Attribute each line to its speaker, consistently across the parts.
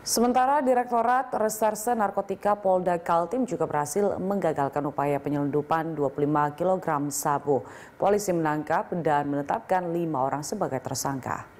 Speaker 1: Sementara Direktorat Reserse Narkotika Polda Kaltim juga berhasil menggagalkan upaya penyelundupan 25 kg sabu. Polisi menangkap dan menetapkan lima orang sebagai tersangka.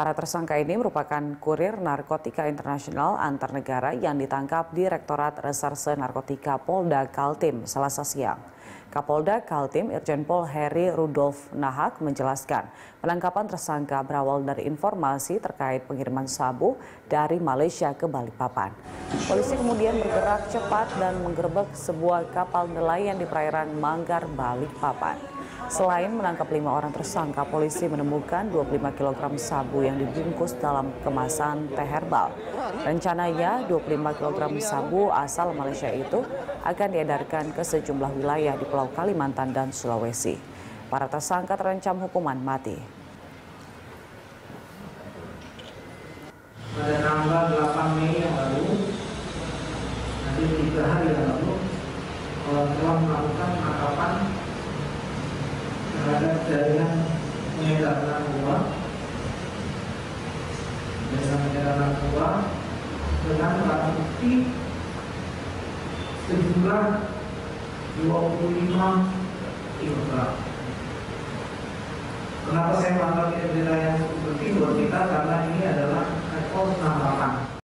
Speaker 1: Para tersangka ini merupakan kurir narkotika internasional antar negara yang ditangkap Direktorat Reserse Narkotika Polda Kaltim selasa siang. Kapolda Kaltim Irjen Pol Heri Rudolf Nahak menjelaskan penangkapan tersangka berawal dari informasi terkait pengiriman sabu dari Malaysia ke Balikpapan. Polisi kemudian bergerak cepat dan menggerebek sebuah kapal nelayan di perairan Manggar, Balikpapan. Selain menangkap lima orang tersangka, polisi menemukan 25 kg sabu yang dibungkus dalam kemasan teh herbal. Rencananya 25 kg sabu asal Malaysia itu akan diedarkan ke sejumlah wilayah di Pulau Kalimantan dan Sulawesi. Para tersangka terancam hukuman mati.
Speaker 2: Pada tanggal 8 Mei yang lalu, nanti tiga hari yang lalu, telah melakukan terhadap jaringan pengedar narkoba jaringan pengedar narkoba dengan bukti sejumlah 25 kg. Kenapa saya menganggap ini berita yang penting buat kita? Karena